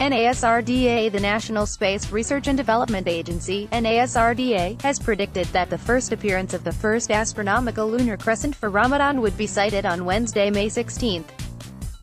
NASRDA The National Space Research and Development Agency, NASRDA, has predicted that the first appearance of the first astronomical lunar crescent for Ramadan would be sighted on Wednesday, May 16.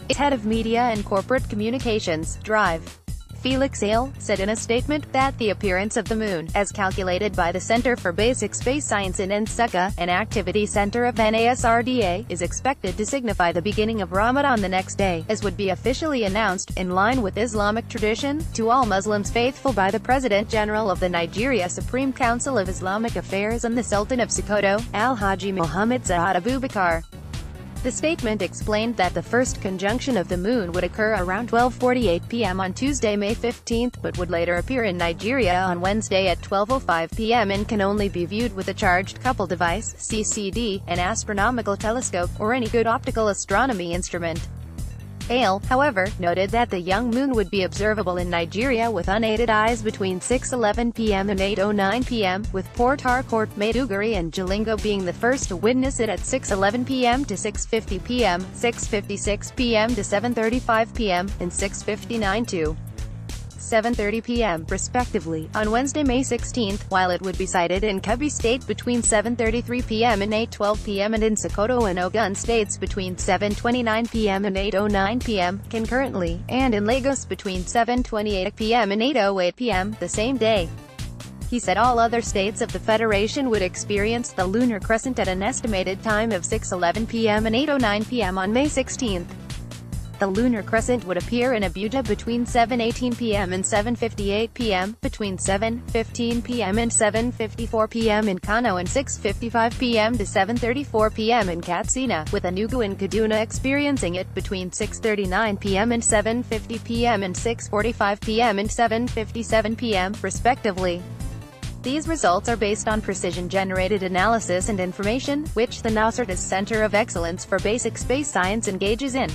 Its head of media and corporate communications, Drive. Felix Ale, said in a statement that the appearance of the moon, as calculated by the Center for Basic Space Science in Nsukka, an activity center of NASRDA, is expected to signify the beginning of Ramadan the next day, as would be officially announced, in line with Islamic tradition, to all Muslims faithful by the President General of the Nigeria Supreme Council of Islamic Affairs and the Sultan of Sokoto, Al-Haji Muhammad Sa'ad Abubakar. The statement explained that the first conjunction of the moon would occur around 12.48 p.m. on Tuesday, May 15, but would later appear in Nigeria on Wednesday at 12.05 p.m. and can only be viewed with a charged couple device, CCD, an astronomical telescope, or any good optical astronomy instrument. Ale, however, noted that the young moon would be observable in Nigeria with unaided eyes between 6.11 p.m. and 8.09 p.m., with Port Harcourt, Maiduguri and Jalingo being the first to witness it at 6.11 p.m. to 6.50 p.m., 6.56 p.m. to 7.35 p.m., and 6.59 to 7.30 p.m., respectively, on Wednesday, May 16, while it would be sighted in Kebbi State between 7.33 p.m. and 8.12 p.m. and in Sokoto and Ogun States between 7.29 p.m. and 8.09 p.m., concurrently, and in Lagos between 7.28 p.m. and 8.08 p.m., the same day. He said all other states of the Federation would experience the lunar crescent at an estimated time of 6.11 p.m. and 8.09 p.m. on May 16 the lunar crescent would appear in Abuja between 7.18 p.m. and 7.58 p.m., between 7.15 p.m. and 7.54 p.m. in Kano and 6.55 p.m. to 7.34 p.m. in Katsina, with Enugu and Kaduna experiencing it between 6.39 p.m. and 7.50 p.m. and 6.45 p.m. and 7.57 p.m., respectively. These results are based on precision-generated analysis and information, which the NASRDA's Center of Excellence for Basic Space Science engages in.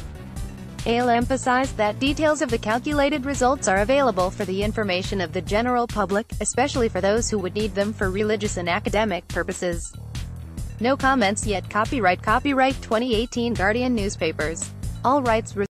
Ale emphasized that details of the calculated results are available for the information of the general public, especially for those who would need them for religious and academic purposes. No comments yet Copyright Copyright 2018 Guardian Newspapers. All rights reserved.